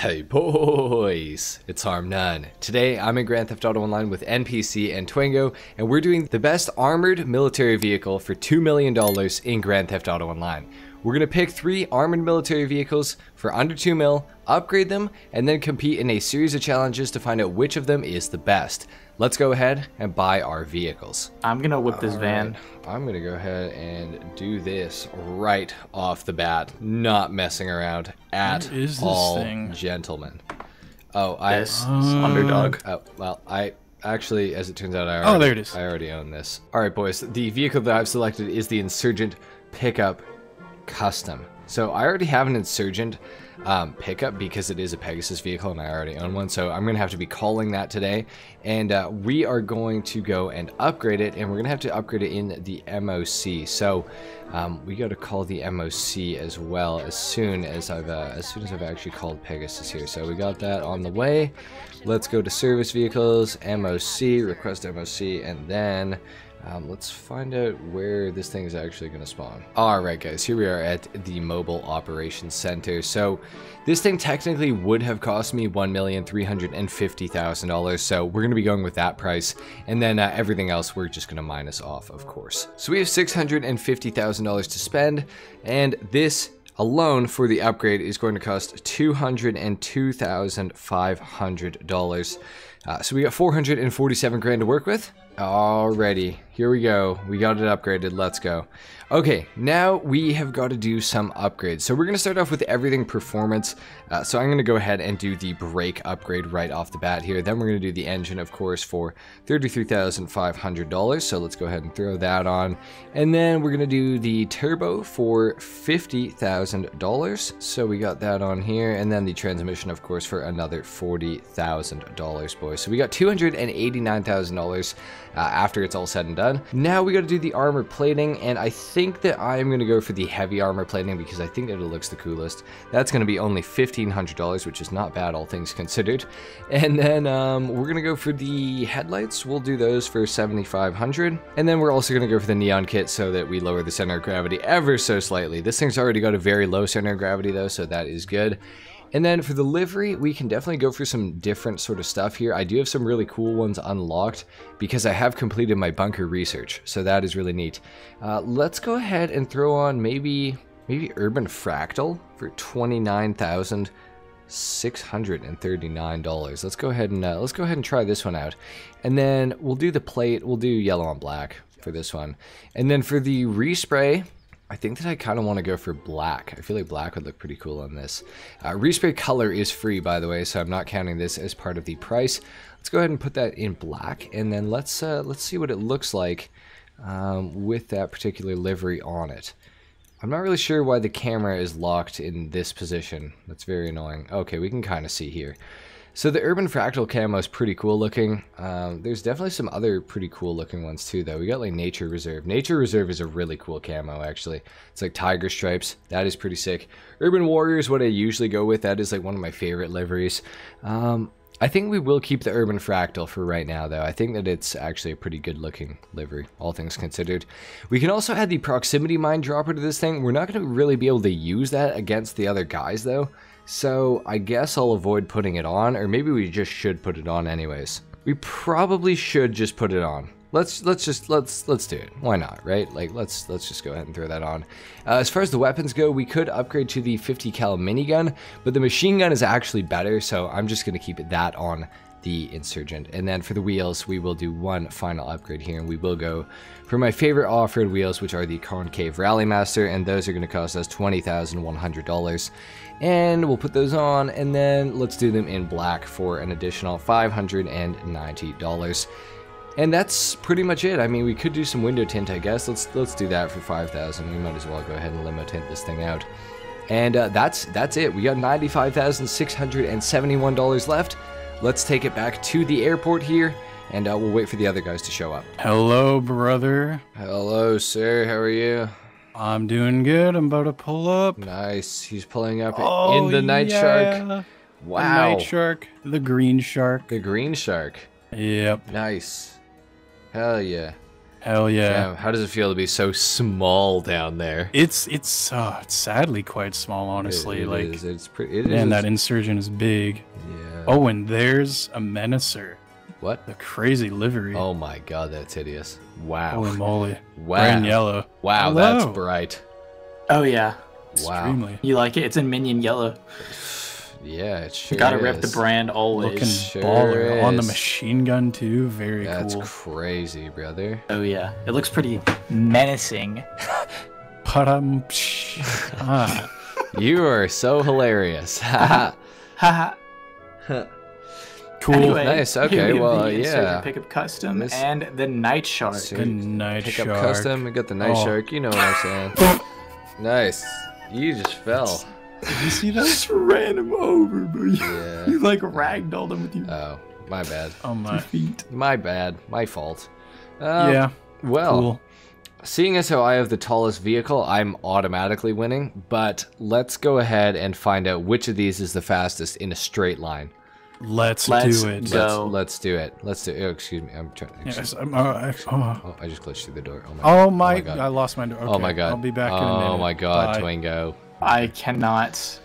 Hey boys, it's HarmNone. Today I'm in Grand Theft Auto Online with NPC and Twingo, and we're doing the best armored military vehicle for $2 million in Grand Theft Auto Online. We're gonna pick three armored military vehicles for under 2 mil, upgrade them, and then compete in a series of challenges to find out which of them is the best. Let's go ahead and buy our vehicles. I'm gonna whip this All van. right, I'm gonna go ahead and do this right off the bat, not messing around at What is this all, thing? gentlemen. Oh, I. This oh. underdog. Oh, well, I actually, as it turns out, I Oh, there it is. I already own this. All right, boys. The vehicle that I've selected is the Insurgent Pickup Custom. So I already have an Insurgent um, pickup because it is a Pegasus vehicle and I already own one. So I'm going to have to be calling that today. And uh, we are going to go and upgrade it. And we're going to have to upgrade it in the MOC. So um, we got to call the MOC as well as soon as I've uh, as soon as I've actually called Pegasus here. So we got that on the way. Let's go to service vehicles, MOC, request MOC, and then um, let's find out where this thing is actually going to spawn. Alright guys, here we are at the Mobile Operations Center. So this thing technically would have cost me $1,350,000, so we're going to be going with that price. And then uh, everything else we're just going to minus off, of course. So we have $650,000 to spend, and this alone for the upgrade is going to cost $202,500. Uh, so we got 447 grand to work with. Alrighty, here we go. We got it upgraded. Let's go. Okay, now we have got to do some upgrades. So we're going to start off with everything performance. Uh, so I'm going to go ahead and do the brake upgrade right off the bat here. Then we're going to do the engine, of course, for $33,500. So let's go ahead and throw that on. And then we're going to do the turbo for $50,000. So we got that on here. And then the transmission, of course, for another $40,000, boys. So we got $289,000 uh, after it's all said and done. Now we got to do the armor plating, and I think that I am going to go for the heavy armor plating because I think that it looks the coolest. That's going to be only $1,500, which is not bad, all things considered. And then um, we're going to go for the headlights. We'll do those for 7500 And then we're also going to go for the neon kit so that we lower the center of gravity ever so slightly. This thing's already got a very low center of gravity, though, so that is good. And then for the livery, we can definitely go for some different sort of stuff here. I do have some really cool ones unlocked because I have completed my bunker research, so that is really neat. Uh, let's go ahead and throw on maybe maybe Urban Fractal for twenty nine thousand six hundred and thirty nine dollars. Let's go ahead and uh, let's go ahead and try this one out, and then we'll do the plate. We'll do yellow on black for this one, and then for the respray. I think that I kind of want to go for black. I feel like black would look pretty cool on this. Uh, respray color is free, by the way, so I'm not counting this as part of the price. Let's go ahead and put that in black, and then let's uh, let's see what it looks like um, with that particular livery on it. I'm not really sure why the camera is locked in this position. That's very annoying. Okay, we can kind of see here. So the Urban Fractal camo is pretty cool looking. Um, there's definitely some other pretty cool looking ones too, though. We got like Nature Reserve. Nature Reserve is a really cool camo, actually. It's like tiger stripes. That is pretty sick. Urban Warrior is what I usually go with. That is like one of my favorite liveries. Um, I think we will keep the Urban Fractal for right now, though. I think that it's actually a pretty good looking livery, all things considered. We can also add the Proximity Mine Dropper to this thing. We're not going to really be able to use that against the other guys, though. So I guess I'll avoid putting it on, or maybe we just should put it on anyways. We probably should just put it on. Let's let's just let's let's do it. Why not, right? Like let's let's just go ahead and throw that on. Uh, as far as the weapons go, we could upgrade to the 50 cal minigun, but the machine gun is actually better, so I'm just gonna keep that on the Insurgent. And then for the wheels, we will do one final upgrade here, and we will go for my favorite off-road wheels, which are the Concave Rally Master, and those are going to cost us $20,100. And we'll put those on, and then let's do them in black for an additional $590. And that's pretty much it. I mean, we could do some window tint, I guess. Let's let's do that for 5,000. We might as well go ahead and limo tint this thing out. And uh, that's that's it. We got $95,671 left. Let's take it back to the airport here, and uh, we'll wait for the other guys to show up. Hello, brother. Hello, sir. How are you? I'm doing good. I'm about to pull up. Nice. He's pulling up Oh, in the night yeah. shark. The Wow. night shark. The green shark. The green shark. Yep. Nice. Hell yeah. Hell yeah. Damn, how does it feel to be so small down there? It's it's uh it's sadly quite small, It- honestly. it like is, it's pretty. It man, is- that insurgent is big. Yeah. Oh, and there's a menacer. what? The crazy livery. Oh my god, that's hideous. Wow. Holy moly. wow. Red and yellow. Wow, Hello. that's bright. Oh yeah, Wow. Extremely. you like it? It's in minion yellow. Yeah, it sure You gotta rep the brand always. Looking sure baller. On the machine gun too. Very That's cool. crazy, brother. Oh yeah, it looks pretty menacing. Padam. ah. You are so hilarious. Haha. Haha. Cool. Anyway, Nice, okay, well, the Insurgent yeah. Pickup custom Miss- and the Night Shark. Sir. Good night, Pick up shark. custom. We got the night Oh. shark. You know what I'm saying. nice. You just fell. Did you see that? Just ran him over, bro. You, Yeah. you like ragdolled him with your Oh, my bad. Oh my. feet. My bad. My fault. Um, yeah. Well, Cool. Seeing as how I have the tallest vehicle, I'm automatically winning. But let's go ahead and find out which of these is the fastest in a straight line. Let's, Let's do it. go. Let's, So- let's do it. Let's do. it. Oh, excuse me. I'm trying. Yes, I'm, uh, I, oh. Oh, I just glitched through the door. Oh my. Oh my, God. I lost my door. oh my god. I'll be back oh in a minute. Oh my god, Bye. Twingo. I cannot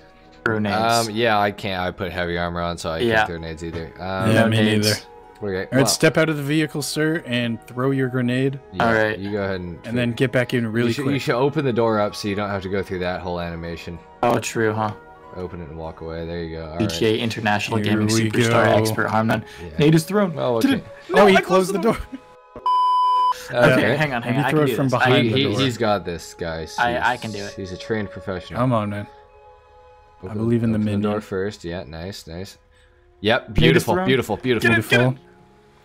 grenades. Um, yeah, I can't. I put heavy armor on, so I Yeah. can't throw nades either. Um, Yeah, me nades. neither. Okay, All right, well, step out of the vehicle, sir, and throw your grenade, yeah, All right. You go ahead and. and then get back in really you should, quick. you should open the door up so you don't have to go through that whole animation. oh, true, huh? Open it and walk away. There you go. All right. GTA International Here Gaming Superstar go. Expert Harmon. Yeah. Nade is thrown. Oh, okay. it- oh, No, he I closed the door. Okay, Okay. hang on, hang Maybe on. I throw can it do from this. Behind can He, the do he, this. door. he's got this, guys. I- I can do it. He's a trained professional. Come on, man. Open- believe in the open minion. door first. Yeah, nice, nice. Yep, beautiful, beautiful, beautiful. Get him, get him. Beautiful.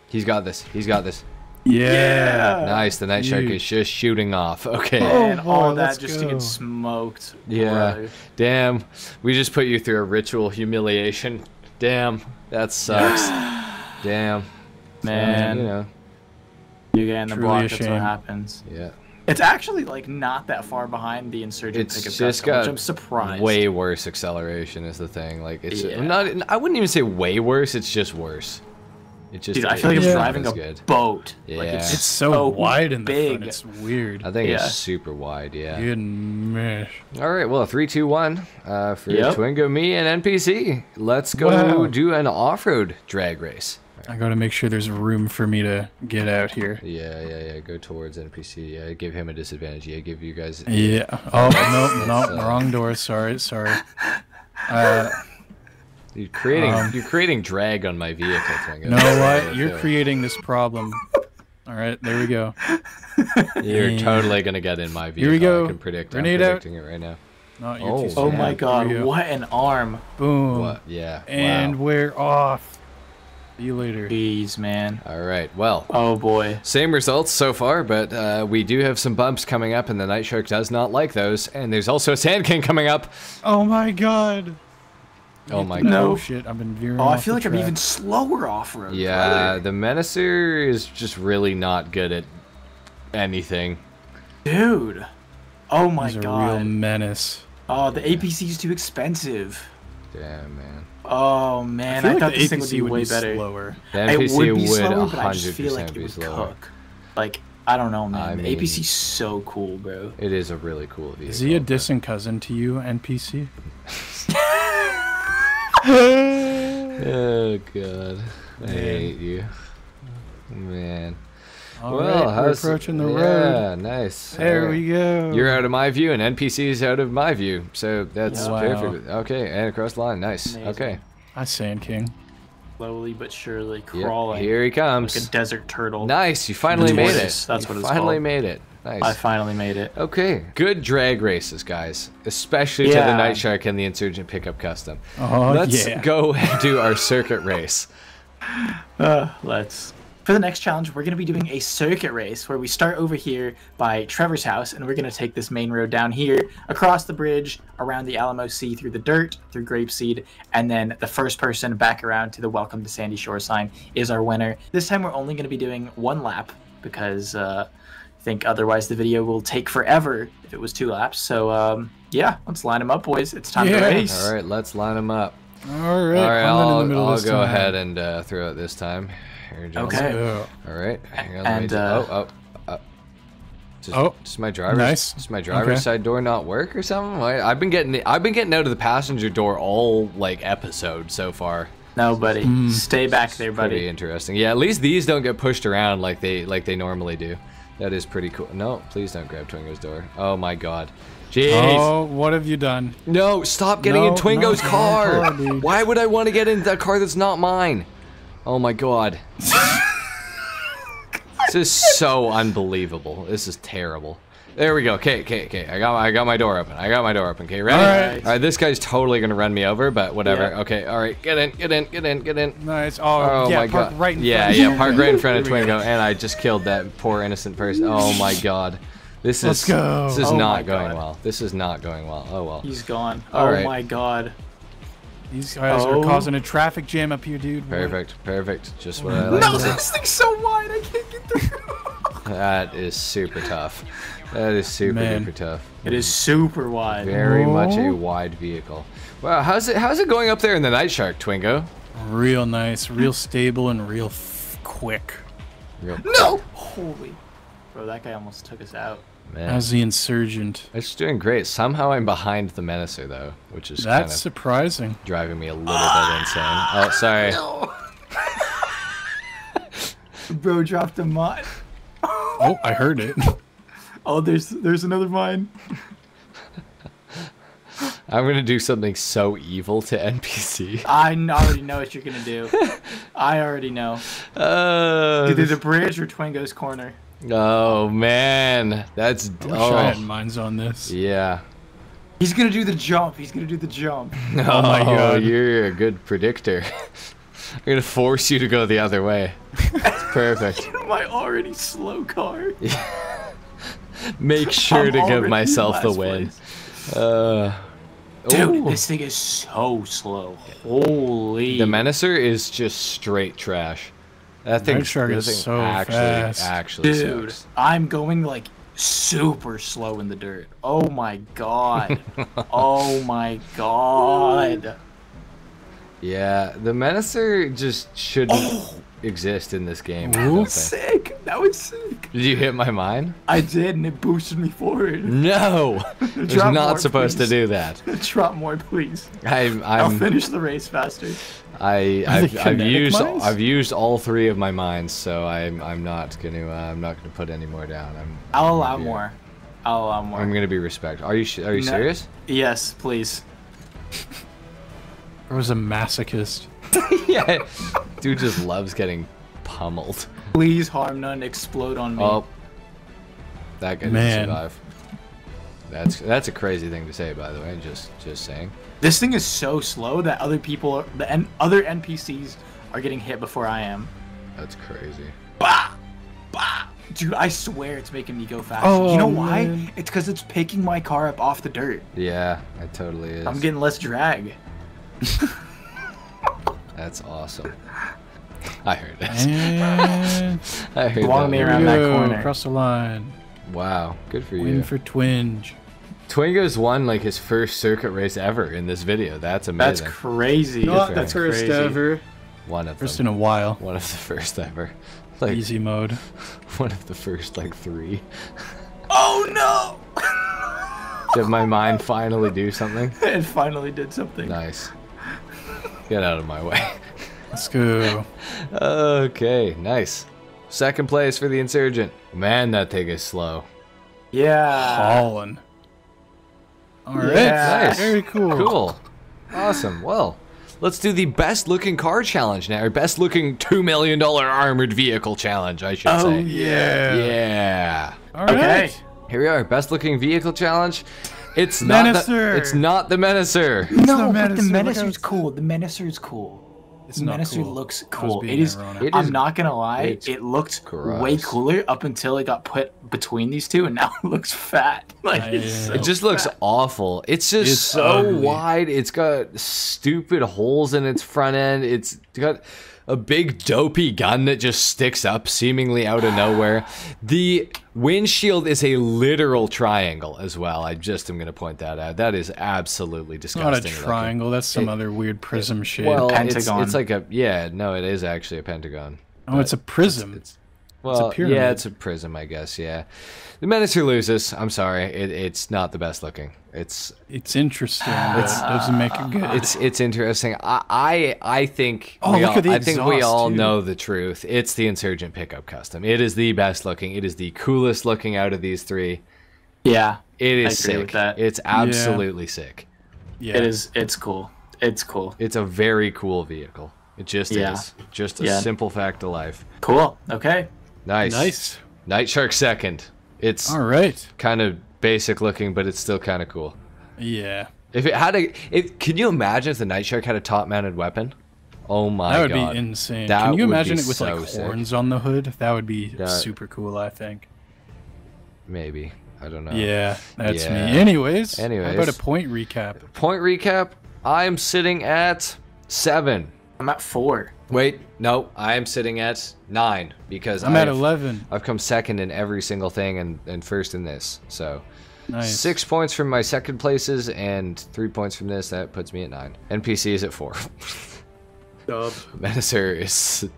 He's got this. He's got this. Yeah. Nice. The night shark is just shooting off. Okay. Oh, and boy, all that let's just to get smoked. Yeah. brother. Damn. We just put you through a ritual humiliation. Damn. That sucks. Damn. Man, You know. you get in the Truly block, that's what happens. Yeah. It's actually like not that far behind the Insurgent It's Pickup just Custom, which got I'm surprised. way worse acceleration is the thing. Like it's Yeah. not. I wouldn't even say way worse. It's just worse. It just. Dude, I feel like I'm Yeah. driving a good. boat. Like Yeah. it's, It's so, so wide in the big. front. It's weird. I think Yeah. it's super wide. Yeah. Good mesh. All right. Well, three, two, one. Uh, for Yep. Twingo, me, and NPC. Let's go Wow. do an off-road drag race. I gotta make sure there's room for me to get out here. Yeah, yeah, yeah. Go towards NPC. Yeah, give him a disadvantage. Yeah, give you guys. Yeah. Oh no, no, wrong door. Sorry, sorry. Uh, You're creating. Um, you're creating drag on my vehicle, Twingo. Know what? You're feel. creating this problem. All right, there we go. You're Yeah. totally gonna get in my vehicle. Here we go. I can predict. Grenade I'm out. predicting it right now. Not Oh, oh my god, go. what an arm. Boom. What? Yeah. And wow. we're off. See you later. Jeez, man. All right. Well. Oh boy. Same results so far, but uh, we do have some bumps coming up, and the Night Shark does not like those. And there's also a Sand King coming up. Oh my god. Oh my No god. No. shit. I've been veering. Oh, I feel the like I'm even slower off road. Yeah, the Menacer is just really not good at anything. Dude. Oh my He's a real menace. Oh, the APC is too expensive. Damn, man. Oh man, I I, feel thought this the thing would be would way be better. slower. The It would be would slower, but I just feel like it would slower. cook. Like I don't know, man. I the mean- APC's so cool, bro. It is a really cool vehicle. Is he a distant cousin to you, NPC? Oh god, I hate you, man. All well, right, we're how's approaching the yeah, road. nice. There Alright. we go. You're out of my view, and NPC's out of my view. So that's Wow. perfect. Okay, and across the line. Nice. Amazing. Okay. Hi, Sand King. Slowly but surely Yep, crawling Here he like comes. a desert turtle. Nice. You finally made it. That's You what it's finally called. Finally made it. Nice. I finally made it. Okay, good drag races, guys. Especially to the Night Shark and the Insurgent Pickup Custom. Oh Let's yeah. go and do our circuit race. Uh, let's. For the next challenge, we're going to be doing a circuit race where we start over here by Trevor's house and we're going to take this main road down here, across the bridge, around the Alamo Sea, through the dirt, through Grapeseed, and then the first person back around to the Welcome to Sandy Shore sign is our winner. This time we're only going to be doing one lap because uh, I think otherwise the video will take forever if it was two laps. So, um, yeah, let's line them up, boys. It's time Yeah. to race. All right, let's line them up. All right. All right, coming in the I'll, middle I'll this go time. ahead and uh, throw it this time. Here. Okay. Yeah. All right. Hang on, And, do- uh, oh, oh, uh, Just, Oh, does my driver's nice. does my driver's Okay. side door not work or something? I, I've been getting I've been getting out of the passenger door all like episode so far. No, buddy. Hmm. Stay back there, buddy. Pretty interesting. Yeah, at least these don't get pushed around like they like they normally do. That is pretty cool. No, please don't grab Twingo's door. Oh my god. Jeez. Oh, what have you done? No, stop getting in Twingo's no, car. no. Why would I want to get in that car that's not mine? Oh my god. this is so unbelievable. This is terrible. There we go. Okay, okay, okay. I got I got my door open. I got my door open. Okay, ready? All right. All right. This guy's totally gonna run me over, but whatever. Yeah. Okay. All right. Get in. Get in. Get in. Get in. Nice. Oh, Oh yeah, my park god. right in yeah, front. yeah, park right in front of Here. Twingo, and I just killed that poor innocent person. Oh my god. This is Let's go. This is Oh not going God. well. This is not going well. Oh well. He's gone. All oh right. my god. These guys Oh. are causing a traffic jam up here, dude. Perfect. Perfect. Just what I like No, this thing's so wide. I can't get through. That is super tough. That is super Man. duper tough. it is super wide. Very much a wide vehicle. Wow, how's it how's it going up there in the Night Shark, Twingo? Real nice, real stable, and real f- quick. Real No! Holy. Bro, that guy almost took us out. man. How's the insurgent? It's doing great. Somehow I'm behind the Menacer though, which is kind That's of surprising. driving me a little bit ah! insane. Oh, sorry. Bro dropped a mine. Oh, I heard it. Oh, there's there's another mine. I'm gonna do something so evil to NPC. I already know what you're gonna do. I already know. Uh, Either the bridge or Twingo's corner. oh man, that's I wish I had oh mines on this. yeah. He's gonna do the jump. He's gonna do the jump. Oh my God. you're a good predictor. I'm gonna force you to go the other way. It's perfect. My already slow car. Make sure I'm to give myself the win. Uh, Dude, ooh. this thing is so slow. Holy. the Menacer is just straight trash. That thing, Shark that is thing so actually, fast. actually Dude, sucks. I'm going like super slow in the dirt. Oh my god. oh my god. Yeah, the Menacer just shouldn't exist in this game. I Ooh. Sick. That was sick. Did you hit my mine? I did, and it boosted me forward. No, it's not more, supposed please. to do that. Drop more, please. I'm, I'll I'm, finish the race faster. I, I've, I've used, mines? I've used all three of my mines, so I'm, I'm not gonna, uh, I'm not gonna put any more down. I'm, I'll I'm allow more. I'll allow more. I'm gonna be respect. Are you, are you No. serious? Yes, please. I was a masochist. yeah, dude just loves getting pummeled. Please HarmNone. Explode on me. Oh, that guy Man. didn't survive. That's that's a crazy thing to say, by the way. Just just saying. This thing is so slow that other people, are, the N- other NPCs, are getting hit before I am. That's crazy. Bah! Bah! Dude, I swear it's making me go faster. Oh, you know why? man. It's because it's picking my car up off the dirt. Yeah, it totally is. I'm getting less drag. That's awesome. I heard this. And I heard Belong that. me around that corner. across the line. Wow, good for Win you. Win for Twinge. Twingo's won like his first circuit race ever in this video. That's amazing. That's crazy. Not the That's first crazy. ever. one of First them. in a while. One of the first ever. Like Easy mode. one of the first like three. Oh no! Did my mind finally do something? it finally did something. Nice. Get out of my way. Let's go. Okay, nice. Second place for the Insurgent. Man, that thing is slow. Yeah. Hauling. All right. Yeah. Nice. Very cool. Cool. Awesome. Well, let's do the best looking car challenge now. Or best looking $2 million armored vehicle challenge, I should Oh say. yeah. Yeah. All right. Okay. Here we are. Best looking vehicle challenge. It's not the, it's not the Menacer. No, the but the Menacer, look Menacer's cool. The Menacer's cool. It's the not Menacer cool. looks cool. being It is. I'm not gonna lie. It looked gross. way cooler up until it got put between these two, and now it looks fat. Like Yeah, it's yeah, so. It just looks awful. It's just It's so ugly. wide. It's got stupid holes in its front end. It's got a big dopey gun that just sticks up seemingly out of nowhere. The windshield is a literal triangle as well. I just am going to point that out. That is absolutely It's not disgusting. a looking. triangle. That's some It- other weird prism shit. Well, it's, Pentagon. it's like a yeah, no, it is actually a pentagon. oh, it's a prism. It's Well, pyramid. yeah, it's a prism, I guess. Yeah, the Menacer loses. I'm sorry, it, it's not the best looking. It's It's interesting, but it doesn't make it good. it's it's interesting. I I, I think Oh, we look all, at the I think we all too. know the truth. It's the Insurgent pickup custom. It is the best looking. It is the coolest looking out of these three. Yeah, It is agree sick. with that. It's absolutely sick. yeah. it is. It's cool. It's cool. It's a very cool vehicle. It just Yeah. is. Just a Yeah. simple fact of life. Cool. Okay. Nice. Nice. Night Shark second. It's All right. kind of basic looking, but it's still kind of cool. Yeah. If it had a, if can you imagine if the Night Shark had a top mounted weapon? Oh my That would god, be insane. That Can you imagine it with so like sick. horns on the hood? That would be That- super cool, I think. Maybe I don't know. Yeah, that's Yeah. me. Anyways, Anyways, how about a point recap? Point recap. I'm sitting at seven. I'm at four. Wait, no, I am sitting at nine because I'm at I've- 11. I've come second in every single thing and, and first in this. So Nice. six points from my second places and three points from this. That puts me at nine. NPC is at four. Dub. Menacer is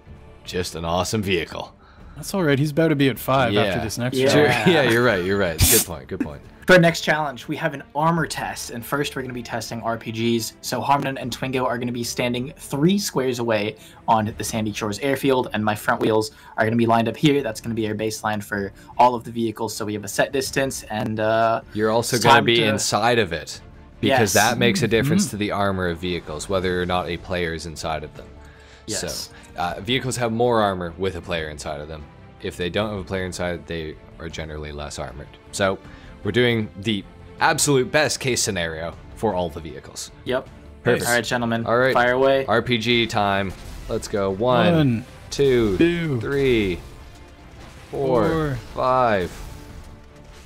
just an awesome vehicle. That's all right. He's about to be at five Yeah. after this next Yeah. Round. yeah, you're right. You're right. Good point. Good point. For our next challenge, we have an armor test, and first we're going to be testing RPGs. So Harmon and Twingo are going to be standing three squares away on the Sandy Shores airfield, and my front wheels are going to be lined up here. That's going to be our baseline for all of the vehicles. So we have a set distance, and uh, You're also going to be inside of it because Yes. that makes a difference to the armor of vehicles, whether or not a player is inside of them. Yes. So, uh, vehicles have more armor with a player inside of them. If they don't have a player inside, they are generally less armored. So, we're doing the absolute best case scenario for all the vehicles. yep. Perfect. All right, gentlemen. All right. Fire away. RPG time. Let's go. One, One, two, two, three, four, four, five,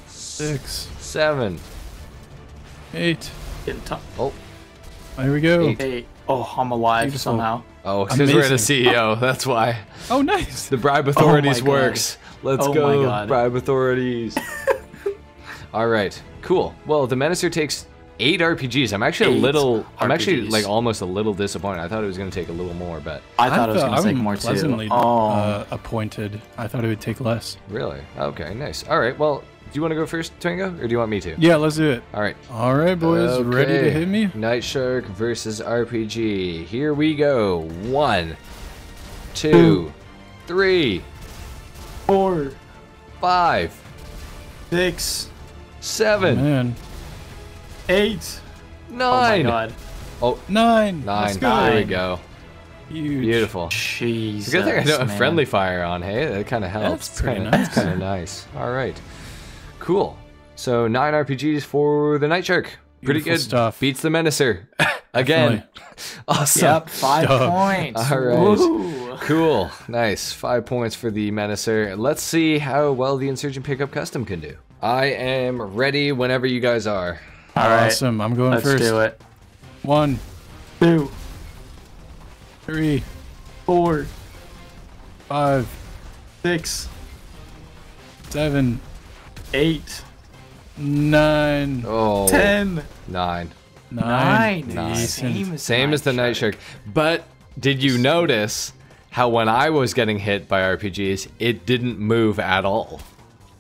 six, seven. eight. Getting top. Oh, There we go. Eight. Hey. Oh, I'm alive Beautiful. somehow. oh, because we're in a Amazing. CEO. That's why. Oh, nice. The bribe oh authorities God. works. Let's Oh my go, God. bribe authorities. All right, cool. Well, the Menacer takes eight RPGs. I'm actually a Eight little. I'm actually like almost a little disappointed. I thought it was going to take a little more, but I thought it was going to take I'm more too. pleasantly Oh, uh, appointed. I thought it would take less. really, okay, nice. All right, well, do you want to go first, Twingo, or do you want me to? Yeah, let's do it. All right. All right, boys, ready to hit me? Night Shark versus RPG. Here we go. One, two, three, four, five, six, seven, Man, eight. Oh my oh. nine. god. nine. Nine. There we go. Huge. Beautiful. Jesus. Good thing I don't have friendly fire on. Hey, that kind of helps. That's pretty kinda, nice. That's kind of nice. All right, cool. So nine RPGs for the Night Shark. Pretty Beautiful good stuff. Beats the Menacer again. awesome. Yep, five Dub. points. All right. Woo. Cool. Nice. Five points for the Menacer. Let's see how well the Insurgent Pickup Custom can do. I am ready whenever you guys are. All right, Awesome. I'm going let's first. do it. One, Two, three, four, five, six, seven, eight, nine, Oh, ten, nine. nine. nine. Nine. Decent. Same as the Night Shark. But did you notice how when I was getting hit by RPGs, it didn't move at all?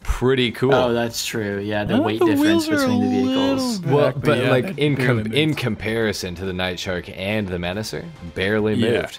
Pretty cool. Oh, that's true. Yeah, the weight the difference wheels are a between the vehicles. bit- well, Back, but yeah, like in com- in comparison to the Night Shark and the Menacer, barely Yeah. moved.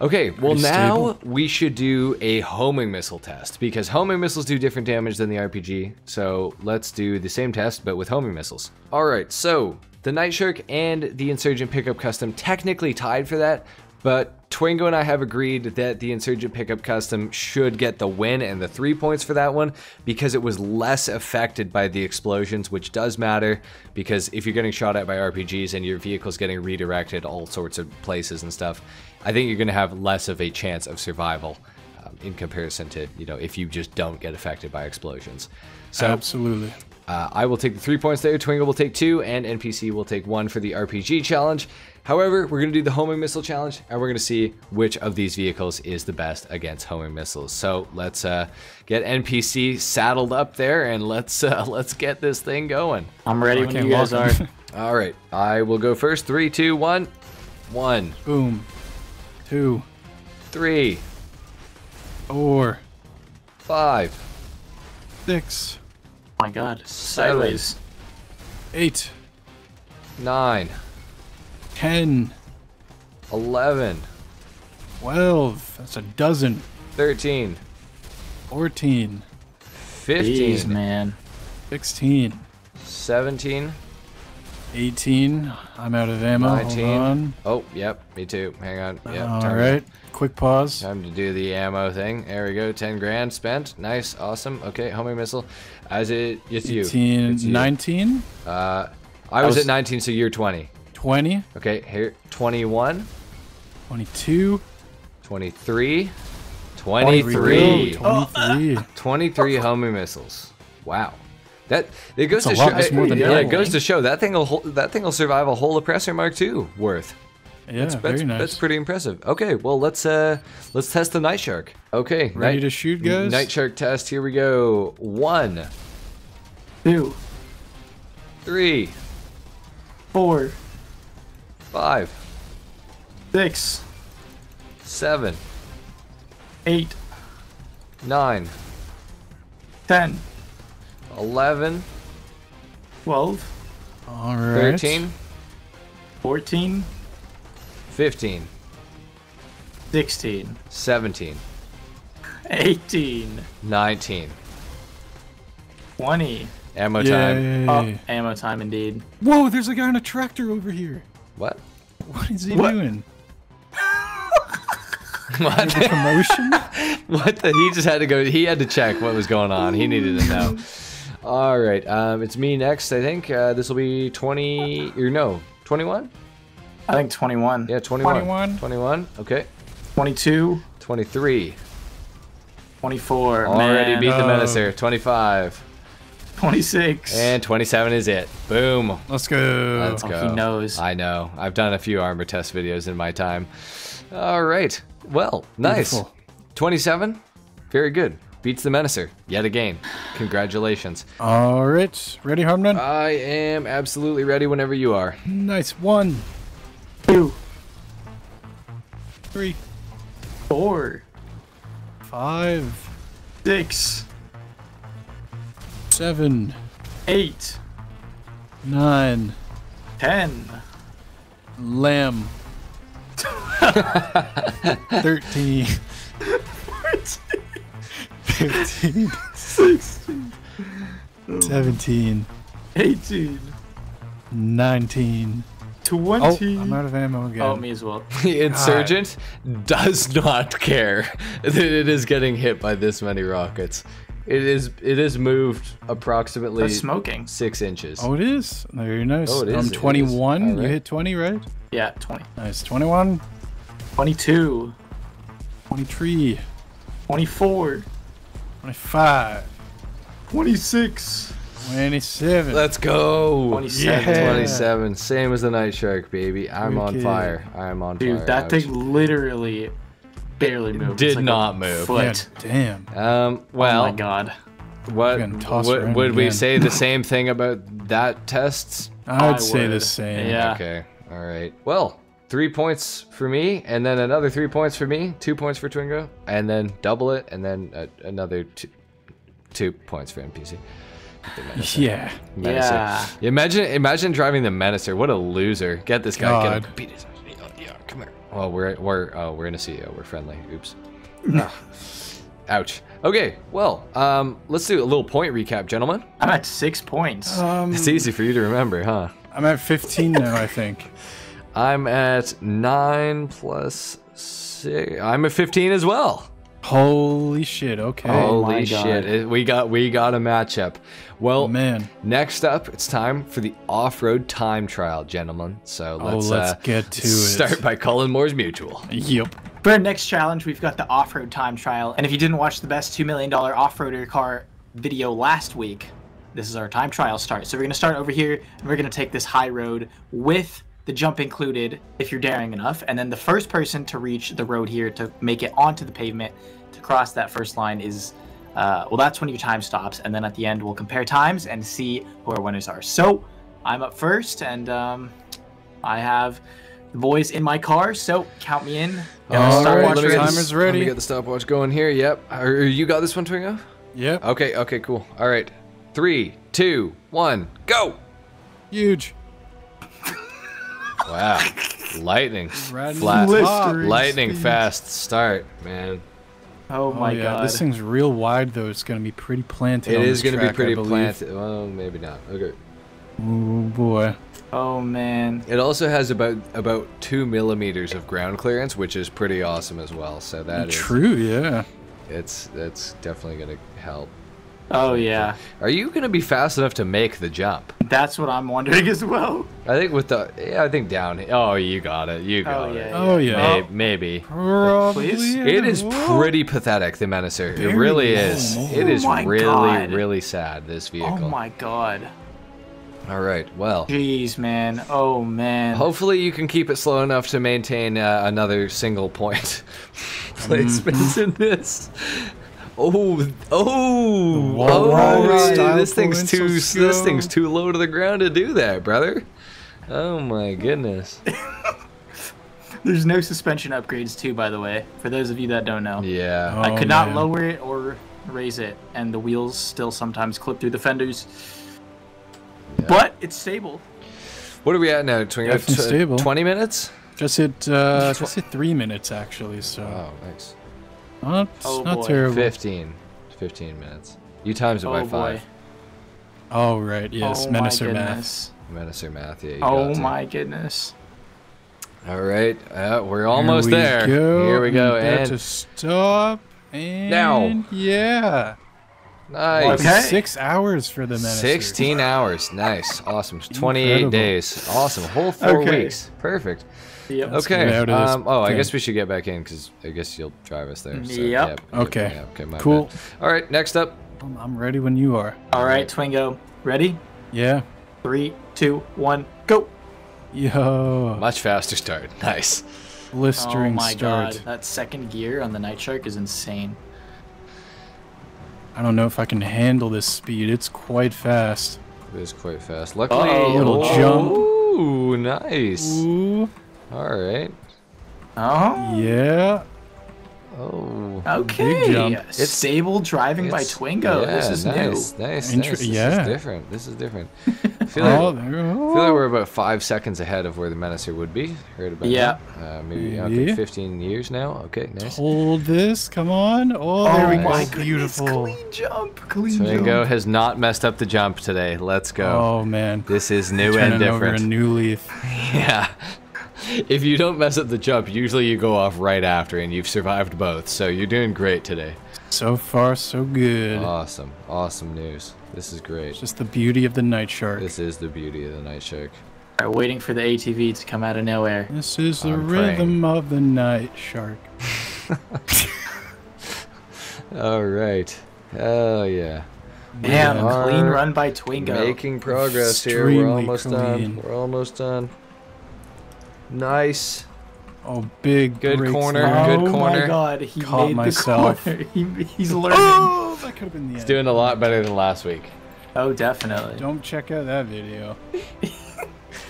Okay, well Pretty now stable. we should do a homing missile test because homing missiles do different damage than the RPG. So let's do the same test but with homing missiles. All right, so the Night Shark and the Insurgent Pickup Custom technically tied for that, but Twingo and I have agreed that the Insurgent Pickup Custom should get the win and the three points for that one because it was less affected by the explosions, which does matter because if you're getting shot at by RPGs and your vehicle's getting redirected all sorts of places and stuff, I think you're going to have less of a chance of survival um, in comparison to, you know, if you just don't get affected by explosions. So Absolutely. uh, I will take the three points there. Twingo will take two, and NPC will take one for the RPG challenge. However, we're going to do the homing missile challenge, and we're going to see which of these vehicles is the best against homing missiles. So let's uh, get NPC saddled up there, and let's uh, let's get this thing going. I'm ready when you guys are. All right, I will go first. Three, two, one, one, Boom. Two, three, four, Five. Six. Oh my god. Sideways. Eight. Nine. Ten. Eleven. Twelve. That's a dozen. Thirteen. Fourteen. Fifteen. Jeez, man. Sixteen. Seventeen. 18. I'm out of ammo. 19. Hold on. Oh, yep. Me too. Hang on. Yep. All time- right. Quick pause. Time to do the ammo thing. There we go. 10 grand spent. Nice. Awesome. Okay. Homing missile. As it, it's you. 18. It's you. 19. Uh, I was, was- at 19, so you're 20. 20. Okay. Here. 21. 22. 23. 23. 23. 23 homing missiles. Wow. That it goes That's to show. lot. More than yeah, double. it goes to show that thing will hol- that thing will survive a whole oppressor mark two worth. Yeah, That's, very nice. that's pretty impressive. Okay, well let's uh let's test the night shark. Okay, Ready night, to shoot, guys? Night shark test. Here we go. One, Two. three, Four. Five, Six. seven, Eight. nine, Ten. eleven, Twelve. All right. thirteen, Fourteen. fifteen, Sixteen. seventeen, Eighteen. nineteen. Twenty. Ammo time. Yay. Oh, ammo time indeed. Whoa, there's a guy on a tractor over here. What? What is he What? doing? What? Promotion? What the? He just had to go. He had to check what was going on. He needed to know. All right. Um, it's me next. I think uh, this will be twenty or no, twenty-one. I think 21. Yeah, 21. 21. 21. Okay. 22. 23. 24. Already man. beat the Oh. Menacer. 25. 26. And 27 is it. Boom. Let's go. Let's Oh, go. he knows. I know. I've done a few armor test videos in my time. All right. Well, nice. Beautiful. 27. Very good. Beats the Menacer yet again. Congratulations. All right. Ready, Harmon? I am absolutely ready whenever you are. nice. One, Two. three, Four. five, Six. Seven, Eight. nine, Ten. lamb. 13, 15, 16. 17, 18. 19. 20. Oh, I'm out of ammo again. Oh, me as well. The insurgent does not care that it is getting hit by this many rockets. It is it is moved approximately That's smoking. six inches. Oh, it is. Very nice. Oh, it is, I'm it is. 21. You hit 20, right? Yeah, 20. Nice. 21, 22. 23, 24. 25, 26. 27. Let's go. 27. Yeah. 27. Same as the night shark, baby. I'm on Wicked. fire. I'm on Dude, fire. that thing literally barely moved. did like not move. Yeah, damn. Um. Oh Well, my god. what gonna would, around would we say the same thing about that test? I'd I say the same. Yeah. Okay. All right. Well, three points for me, and then another three points for me, two points for Twingo, and then double it, and then uh, another two, two points for NPC. The Yeah. Menacer. Yeah. Imagine, imagine driving the Menacer. What a loser. Get this guy. Get him. Beat it. Yeah, yeah, come here. Oh, we're we're oh we're in a CEO. We're friendly. Oops. Ah. Ouch. Okay. Well, um, let's do a little point recap, gentlemen. I'm at six points. Um, It's easy for you to remember, huh? I'm at 15 now, I think. I'm at nine plus six. I'm at 15 as well. Holy shit. Okay. Holy God. shit! It- we got we got a matchup. Well, man. next up, it's time for the off-road time trial, gentlemen. So Oh, let's, let's uh, get to it. start by calling Mors Mutual. Yep. For our next challenge, we've got the off-road time trial. And if you didn't watch the best $2 million off-roader car video last week, this is our time trial start. So we're going to start over here, and we're going to take this high road with the jump included, if you're daring enough. And then the first person to reach the road here to make it onto the pavement to cross that first line is, uh, well, that's when your time stops. And then at the end, we'll compare times and see who our winners are. So I'm up first, and um, I have The boys in my car, so count me in. Got All a right, stopwatch let me ready. get Timer's Let ready. me get the stopwatch going here. Yep. Are, you got this one, Twingo? Yep. Okay. Okay. Cool. All right. Three, two, one, go! Huge. Wow. Lightning. Flat. the top Blistering Lightning speed. fast start, man. Oh Oh, my yeah, god. This thing's real wide though. It's gonna be pretty planted. It on is going to be track, I pretty planted. Well, maybe not. Okay. Oh boy. Oh man. It also has about about two millimeters of ground clearance, which is pretty awesome as well. So that is True. Yeah. it's that's definitely going to help. Oh yeah. Are you going to be fast enough to make the jump? That's what I'm wondering as well. I think with the yeah, I think down. Oh, you got it. You got Oh it. yeah. Oh yeah. May- maybe. Probably. Please? It is pretty pathetic, the Menacer. It Very really is. low. It is Oh really, God. really sad, this vehicle. Oh my god. All right, well, Jeez, man. Oh man. hopefully you can keep it slow enough to maintain uh, another single point placements in this. Oh, oh, wall oh! ride This thing's too, let's this thing's too low to the ground to do that, brother. Oh my goodness. There's no suspension upgrades too, by the way. For those of you that don't know. Yeah. I Oh, could not man. lower it or raise it, and the wheels still sometimes clip through the fenders. But it's stable. What are we at now? Twingo? Definitely Tw- stable. Twenty minutes? Just hit. Uh, just hit three minutes actually. So Oh, nice. Not, Oh, not boy. terrible. 15. 15 minutes. You times it by oh five. boy. Oh right. Yes. oh my Menacer math. goodness. Menacer math, yeah. You Oh got to. my goodness. All right, uh, we're almost Here we there. Go. Here we go, I'm and to stop. And Now. Yeah. nice. Okay. Six hours for the Menacer. 16 hours. Nice. Awesome. 28 Incredible. days. Awesome. Whole four Okay. weeks. Perfect. Yep. Okay. get out of this Um, oh, I guess we should get back in because I guess you'll drive us there. So, Yep. yep, Okay. yeah, okay. My Cool. bad. All right. Next up. I'm- I'm ready when you are. All right, Twingo. Ready? Yeah. Three, two, one, go. Yo. Much faster start. Nice. Blistering oh my start. god. That second gear on the Night Shark is insane. I don't know if I can handle this speed. It's quite fast. It is quite fast. Luckily, Uh-oh. Little jump. Ooh, nice. Ooh. All right. Oh. Yeah. Oh. Okay. jump. It's stable driving by Twingo. Yeah, this is nice, new. nice, Inter- nice. This yeah. is different. This is different. I feel like, Oh, feel like we're about five seconds ahead of where the Menacer would be. Heard about Yeah. that? Uh, maybe okay, Yeah. 15 years now. Okay, nice. Hold this. Come on. Oh, there we my go. Beautiful. Clean jump. Clean Twingo jump. has not messed up the jump today. Let's go. Oh man. This is new and Turning over a new leaf. Yeah. If you don't mess up the jump, usually you go off right after, and you've survived both. So you're doing great today. So far, so good. Awesome, awesome news. This is great. Just the beauty of the night shark. This is the beauty of the night shark. All right, waiting for the ATV to come out of nowhere. This is the I'm rhythm of the night shark. All right. Oh yeah. Damn, clean run by Twingo. Making progress here. We're almost clean. done. We're almost done. Nice. Oh, big Good brakes corner, there. good corner. oh my god, he Caught made myself. the corner. He, he's learning. Oh, that could have been the It's end. doing a lot better than last week. Oh, definitely. Don't check out that video.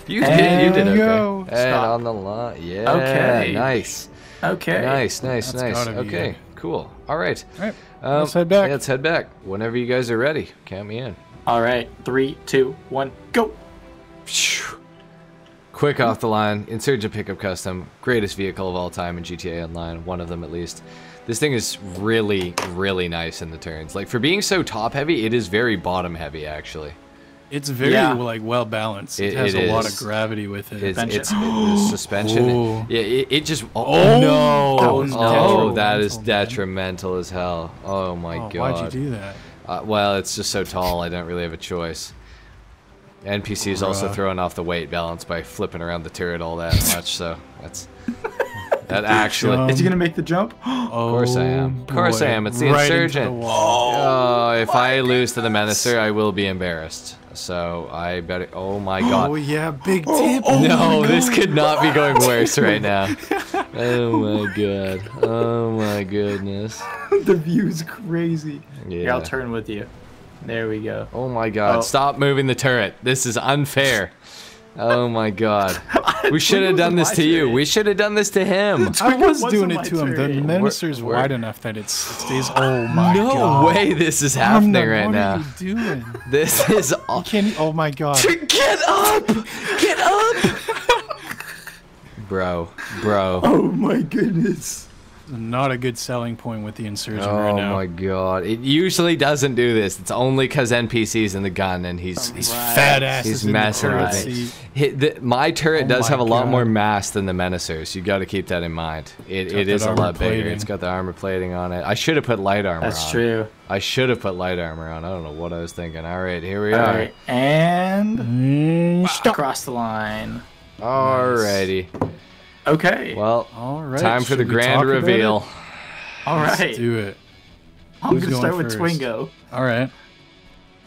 You And did. You did okay. go. And Stop. on the line. Yeah. Okay. Nice. Okay. Nice. Nice. That's nice. Okay. it. Cool. All right. All right, Um, let's head back. Let's head back. Whenever you guys are ready, count me in. All right, three, two, one, go. Phew. Quick off the line, Insurgent Pickup Custom, greatest vehicle of all time in GTA Online, one of them at least. This thing is really, really nice in the turns. Like for being so top heavy, it is very bottom heavy actually. It's very Yeah. like well balanced. It, It- has it a lot of gravity with it. It's, Suspension. it's suspension. Ooh. Yeah, it, it just. Oh, Oh, no! that oh, that is detrimental, man. detrimental as hell. Oh my oh, god. why'd you do that? Uh, well, it's just so tall. I don't really have a choice. NPC is also throwing off the weight balance by flipping around the turret all that much. So that's that actually. jump. Is he gonna make the jump? Of course I am. Of course I am. It's the insurgent. Oh, if I lose to the Menacer, I will be embarrassed. So I better. Oh my god. Oh yeah, big oh, tip. Oh no, this could not be going worse right now. Oh my god. Oh my goodness. the view's crazy. Here, Yeah. I'll turn with you. There we go. Oh my god. Oh. Stop moving the turret. This is unfair. Oh my god. We should have done this my to you. We should have done this to him. I was was doing it my to him. The turret. Menacer's Where- wide enough that it stays. Oh my no god. No way this is happening HarmNone, right what now. are you doing? This is all. Can oh my god. Get up! Get up! bro, bro. Oh my goodness. Not a good selling point with the insurgent Oh right now. Oh my god. It usually doesn't do this. It's only because NPC's in the gun and he's he's Fat ass He's massive. in the with it. seat. The, my turret Oh does my have a lot more mass than the Menacers. You got to keep that in mind. It, it is a armor lot bigger. It's got the armor plating on it. I should have put light armor That's on. true. I should have put light armor on. I don't know what I was thinking. All right, here we All are. right, and Mm, stop. across the line. Alrighty. Okay. Well, All right. time for the should we grand reveal. it? All Let's right. do it. I'm Who's gonna start going with? Twingo. All right.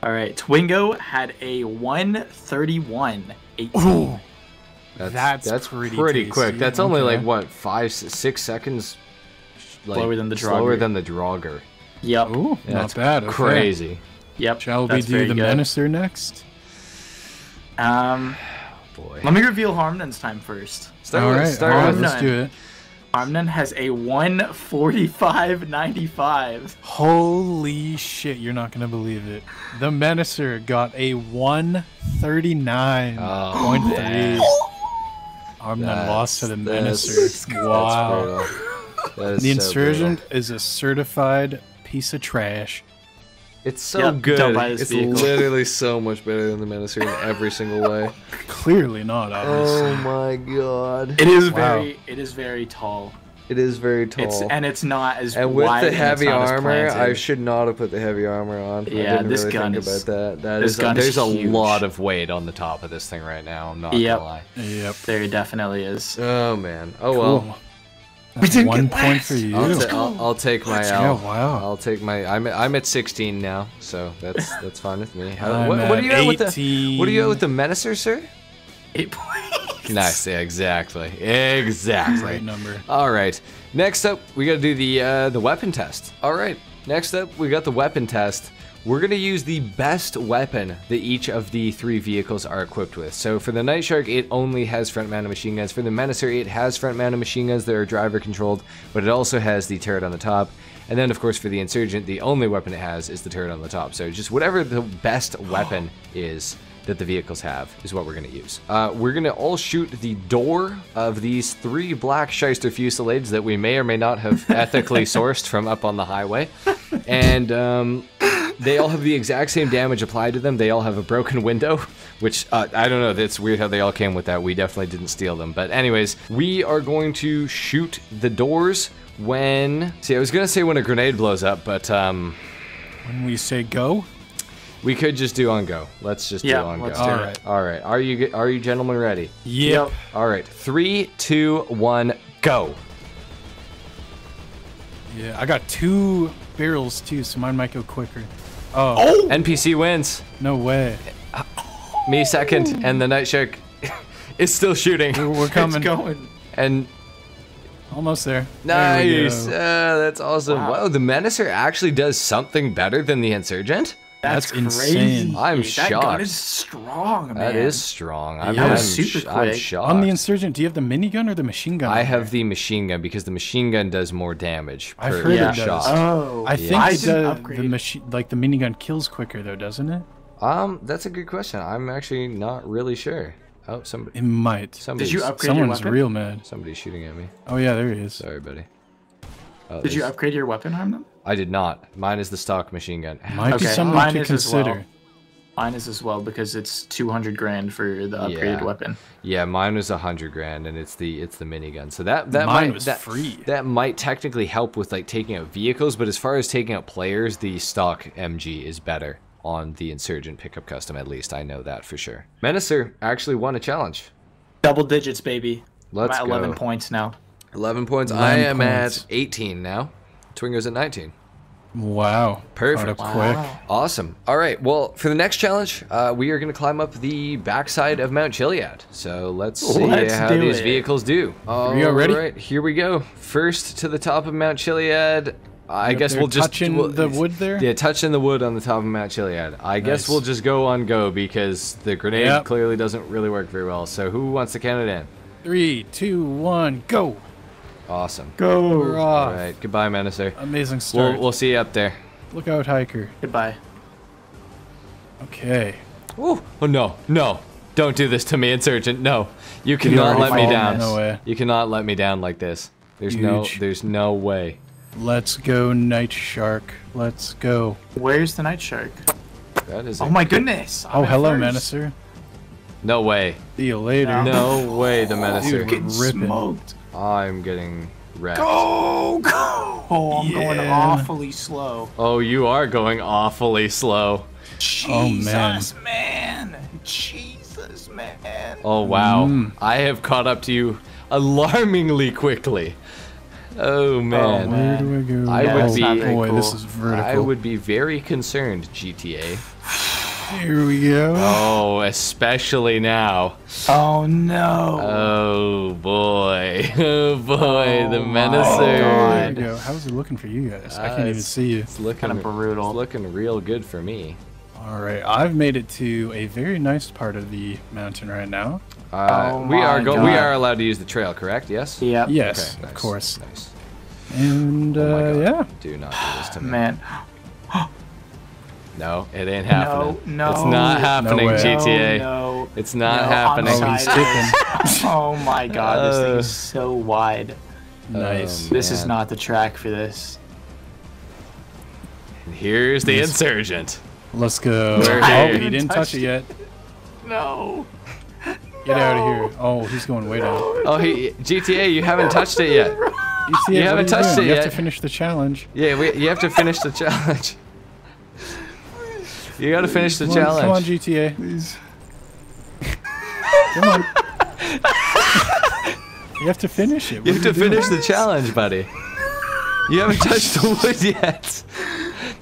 All right, Twingo had a 131. 18. Ooh. That's That's that's pretty pretty, quick. That's only Okay. like what five, six seconds. Like, Slower than the Slower than the Draugr. Yep. Ooh, Yeah, not bad. Okay. Crazy. Yep. Shall we do the good. Menacer next? Um, Boy. let me reveal Harmden's time first. Start all with- right. start all right. Let's do it. Harmden has a 145.95. Holy shit! You're not gonna believe it. The Menacer got a 139.3. Oh, oh I'm not lost to the Menacer. that's Wow. brutal. That is The so Insurgent brutal. is a certified piece of trash. It's so Yep, good. don't buy this It's vehicle. literally so much better than the Menacer in every single way. Clearly not, oh obviously. Oh my god. It is Wow. very, it is very tall. It is very tall. It's and it's not as and with the heavy not armor, I should not have put the heavy armor on. I Yeah, didn't this really gun think is- about that. That this is, gun is there's a huge. lot of weight on the top of this thing right now. I'm not Yep. gonna lie. Yep. There definitely is. Oh man. Oh well. Cool. We That's didn't one get point last. for you. I'll, ta- I'll, I'll take my Let's L. go, wow. I'll take my. I'm at, I'm at 16 now, so that's that's fine with me. How, I'm what, what are at you at with the? What are you at with the Menacer, sir? Eight points. Nice. Yeah, exactly. Exactly. Right number. All right. Next up, we got to do the uh, the weapon test. All right. Next up, we got the weapon test. We're gonna use the best weapon that each of the three vehicles are equipped with. So for the Night Shark, it only has front mounted machine guns. For the Menacer, it has front mounted machine guns that are driver controlled, but it also has the turret on the top. And then, of course, for the Insurgent, the only weapon it has is the turret on the top. So just whatever the best weapon is that the vehicles have is what we're going to use. Uh, we're going to all shoot the door of these three black Schyster Fusilades that we may or may not have ethically sourced from up on the highway. And um, they all have the exact same damage applied to them. They all have a broken window, which uh, I don't know. That's weird how they all came with that. We definitely didn't steal them. But anyways, we are going to shoot the doors when. See, I was gonna say when a grenade blows up, but um, When we say go, we could just do on go. Let's just Yeah, do on let's go. do All it. right. All right. Are you are you gentlemen ready? Yep. All right. Three, two, one, go. Yeah, I got two barrels too, so mine might go quicker. Oh, NPC wins. no way. Me second, and the night shark is still shooting. We're, we're coming. It's going. And Almost there. There nice. go. Uh, that's awesome. Wow. Wow. the Menacer actually does something better than the Insurgent. That's, That's crazy. insane. I'm that shocked. gun is strong, man. That is strong. I'm, That I'm, was super sh- I'm shocked. On the insurgent, do you have the minigun or the machine gun? I on have the machine gun because the machine gun does more damage I've per heard it per does. shot. Oh, I think I the, the machine, like the minigun, kills quicker though, doesn't it? Um, that's a good question. I'm actually not really sure. Oh, somebody, It might. somebody's, Did you upgrade your Someone's weapon? real mad. somebody's shooting at me. Oh yeah, there he is. Sorry, buddy. Oh, Did you upgrade your weapon, Harmon? I did not. Mine is the stock machine gun. Might be Okay, something mine to is as well. consider. Mine is as well because it's 200 grand for the upgraded Yeah. weapon. Yeah, mine was a hundred grand, and it's the it's the minigun. So that that Mine might was that, free. That might technically help with like taking out vehicles, but as far as taking out players, the stock MG is better on the Insurgent pickup custom. At least I know that for sure. Menacer actually won a challenge. Double digits, baby. Let's I'm at 11 points now. Eleven points. 11 I am points. at eighteen now. Twingo's at nineteen. Wow. Perfect. Quick. Awesome. All right. Well, for the next challenge, uh, we are going to climb up the backside of Mount Chiliad. So let's see Let's how these it. vehicles do. All we go, ready? right, here we go. First to the top of Mount Chiliad. I guess we'll just touching we'll- the wood there? Yeah, touching the wood on the top of Mount Chiliad. I guess we'll just go on go because the grenade Yep. clearly doesn't really work very well. So who wants to count it in? Three, two, one, go. Awesome. Go. We're off. right. Goodbye, Menacer. Amazing start. We'll, we'll see you up there. Look out, hiker. Goodbye. Okay. Ooh. Oh no, no! Don't do this to me, Insurgent. No, you cannot let me down. no way. You cannot let me down like this. There's no, there's no way. Let's go, Night Shark. Let's go. Where's the night shark? That is. Oh a- my goodness. Oh, I'm at hello, first. Menacer. No way. See you later. No. No way, the Menacer. Dude, Getting Ripping. smoked. I'm getting wrecked. Go, go. Oh, I'm going awfully slow. Oh, you are going awfully slow. Oh, man. Jesus, man. Jesus, man. Oh wow. Mm. I have caught up to you alarmingly quickly. Oh man. man. Where do I go? I Yeah, would be- not very boy, this cool. is vertical. I would be very concerned, GTA. Here we go. Oh, especially now. Oh, no. Oh boy. Oh boy, the Oh, my There Menacer. we go. How's it looking for you guys? I Uh, can't even see you. It's looking Kinda brutal. It's looking real good for me. All right, I've made it to a very nice part of the mountain right now. Uh, Oh we are my go- we are allowed to use the trail, correct? Yes. Yep. Yes, Okay, of course. Nice. And Oh my uh, God. yeah, Do not do this to me. Man. No, it ain't happening. no. It's not happening, way. GTA. No, no. It's not No, happening. I'm Oh, he's excited. oh my god, this Uh, thing's so wide. nice. Um, This is not the track for this. And here's the Yes. insurgent. Let's go. We're oh, he didn't touch it yet. No. Get out of here. Oh, he's going way down. Oh, he GTA, you haven't touched it yet. You see You haven't are touched doing? it You yet. have to finish the challenge. Yeah, we, you have to finish the challenge. You gotta finish the Come on, challenge. come on, GTA. Please. Come on. you have to finish it. You have to doing? finish the challenge, buddy. You haven't touched the wood yet.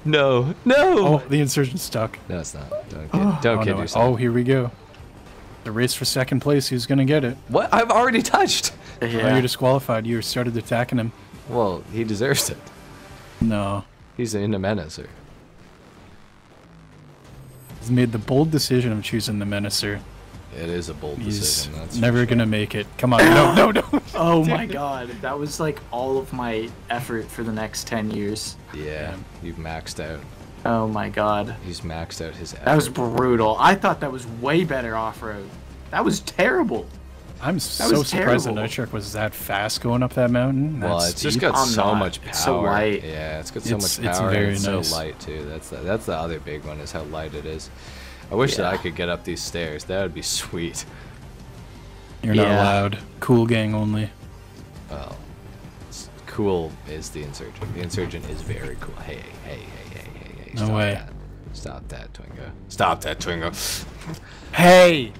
No, no. Oh, the insurgent's stuck. No, it's not. Don't kid, oh. don't oh, kid no. yourself. oh, here we go. The race for second place. Who's gonna get it? What? I've already touched. Oh, you're disqualified. You started attacking him. Well, he deserves it. No. He's an menacer. He's made the bold decision of choosing the Menacer. It is a bold He's decision. That's never sure. gonna make it. Come on. No, no, no. Oh my god, that was like all of my effort for the next 10 years. Yeah, you've maxed out. Oh my god. He's maxed out his. That was brutal. I thought that was way better off road. That was terrible. I'm so surprised that terrible. Night Shark was that fast going up that mountain. Well, that it's just got I'm so not. much power. It's so light. Yeah, it's got so It's- much power. it's very and it's nice. so light too. That's the, that's the other big one is how light it is. I wish that I could get up these stairs. That would be sweet. You're not Yeah. allowed. Cool gang only. Well, cool is the insurgent. The insurgent is very cool. Hey, hey, hey, hey, hey, hey. No Stop way. That. Stop that, Twingo. Stop that, Twingo. Hey!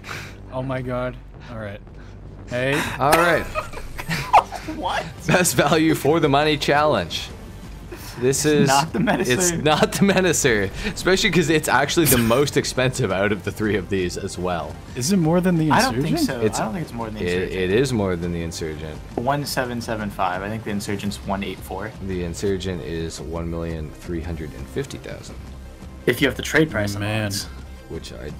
Oh my god. Alright. Hey. All right. What? Best value for the money challenge. This is not the Menacer. It's not the Menacer, especially because it's actually the most expensive out of the three of these as well. Is it more than the insurgent? I don't think so. It's- I don't think it's more than the It, insurgent. it is more than the Insurgent. 1775. I think the insurgent's 184. The Insurgent is one million three hundred and fifty thousand, If you have the trade price. Man. which I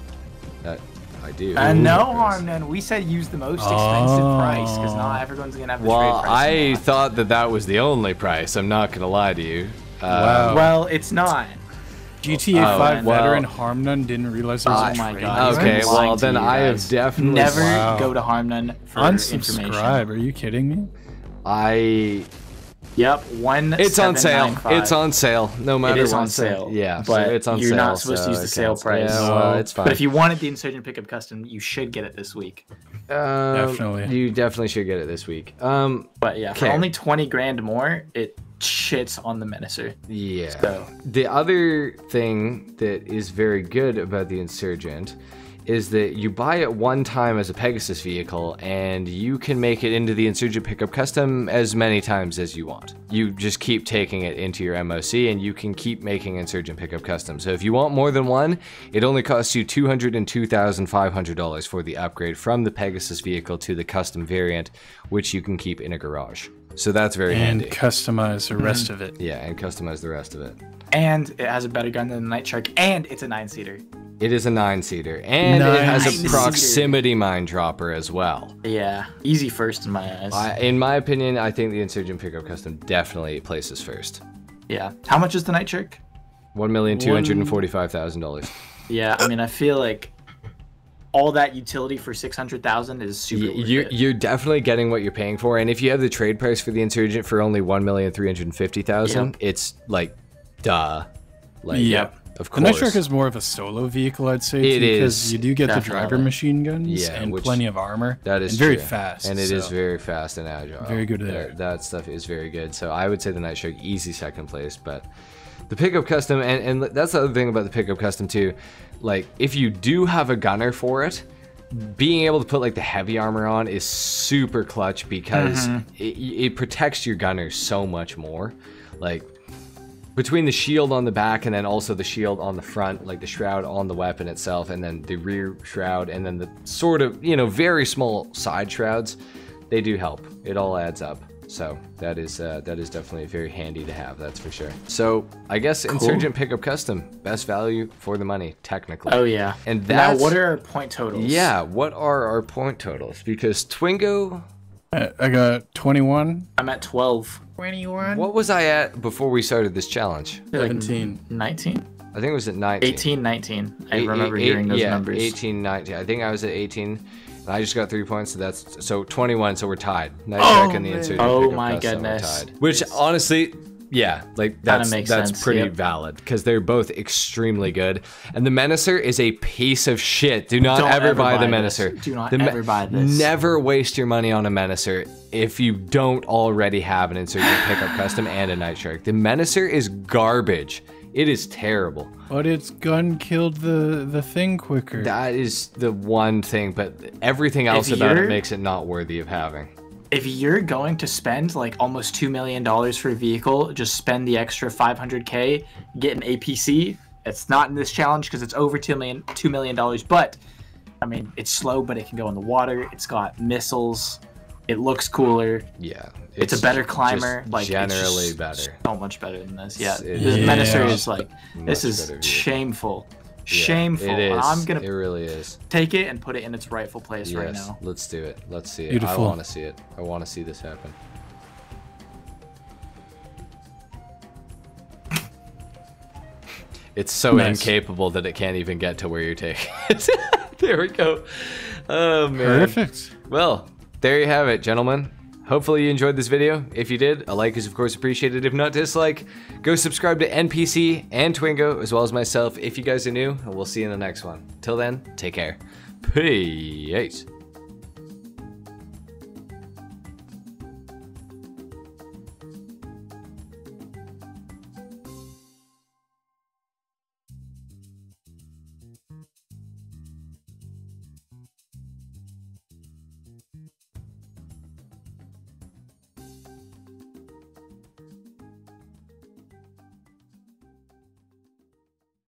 that I do. And no harm then. We said use the most expensive price because Oh. not everyone's gonna have the Well, trade price. I allowance. thought that that was the only price. I'm not gonna lie to you. Uh, Wow. Well, it's not. GTA Oh, 5 well- veteran HarmNone didn't realize there was Oh a my God. Okay, well then I have definitely Never Wow. go to HarmNone for information. Unsubscribe. Are you kidding me? I. Yep, one. It's on sale. It's on sale. No matter is what. on sale, Yeah, but so it's on sale. you're sale. not supposed to use the sale counts. price. Yeah, well, it's fine. But if you wanted the Insurgent Pickup Custom, you should get it this week. Um, Definitely. You definitely should get it this week. Um, But yeah, for Okay. only 20 grand more, it shits on the Menacer. yeah. So- The other thing that is very good about the Insurgent is that you buy it one time as a Pegasus vehicle and you can make it into the Insurgent Pickup Custom as many times as you want. You just keep taking it into your MOC and you can keep making Insurgent Pickup Custom. So if you want more than one, it only costs you $202,500 for the upgrade from the Pegasus vehicle to the custom variant, which you can keep in a garage. So that's very And handy. customize the rest of it. Yeah, and customize the rest of it. And it has a better gun than the Night Shark, and it's a nine seater. It is a nine seater, and it has a proximity mine dropper as well. Yeah, easy first in my eyes. I, in my opinion, I think the Insurgent Pickup Custom definitely places first. yeah. How much is the night trick? One million two hundred and forty-five thousand dollars. Yeah, I mean, I feel like all that utility for six hundred thousand is super. worth You're it. you're definitely getting what you're paying for, and if you have the trade price for the Insurgent for only one million three hundred and fifty thousand, it's like, duh, like Yep. of course. The Shark is more of a solo vehicle, I'd say. It too, because You do get the driver machine guns Yeah, and which- plenty of armor. That is and very true. fast. and it is so- very fast and agile. Very good there. That stuff is very good. So I would say the Night Shark easy second place, but the pickup custom and, and that's the other thing about the pickup custom too. Like if you do have a gunner for it, being able to put like the heavy armor on is super clutch because Mm-hmm. it, it protects your gunner so much more. Like between the shield on the back and then also the shield on the front, like the shroud on the weapon itself, and then the rear shroud, and then the sort of, you know, very small side shrouds, they do help. It all adds up. So that is uh, that is definitely very handy to have. That's for sure. So I guess Insurgent Pickup Custom, best value for the money, technically. Oh yeah. And now, what are our point totals? Yeah. What are our point totals? Because Twingo, I I got 21. I'm at twelve. 21? what was I at before we started this challenge? Like 17. 19? I think it was at 19. 18, 19. I Eight- remember eight- hearing those yeah, numbers. 18, 19. I think I was at 18. And I just got three points, so that's so 21. So we're tied. Night Oh, Shark and the man. Insurgent Oh Pickup my Custom are goodness. tied. Which honestly, yeah, like that's makes that's sense, pretty yep. valid because they're both extremely good. And the Menacer is a piece of shit. Do not ever, ever buy, the buy this. Menacer. Do not The Me- ever buy this. Never waste your money on a Menacer if you don't already have an Insurgent Pickup Custom and a Night Shark. The Menacer is garbage. It is terrible. But its gun killed the, the thing quicker. That is the one thing, but everything else about it makes it not worthy of having. if you're going to spend like almost two million dollars for a vehicle, just spend the extra 500k, get an APC. It's not in this challenge because it's over two million two million dollars, but I mean it's slow, but it can go in the water. It's got missiles. It looks cooler. Yeah, It's, a better climber. Like it's generally just better. So much better than this. Yeah, It the is. Menacer is like this is better vehicle. shameful, Yeah, shameful. It is. I'm gonna It really is. take it and put it in its rightful place Yes, right now. let's do it. Let's see it. Beautiful. I want to see it. I want to see this happen. It's so Nice. incapable that it can't even get to where you're taking it. there we go. Oh man. Perfect. Well, there you have it, gentlemen. Hopefully you enjoyed this video. If you did, a like is of course appreciated. If not, dislike. Go subscribe to NPC and Twingo, as well as myself, if you guys are new, and we'll see you in the next one. Till then, take care. Peace.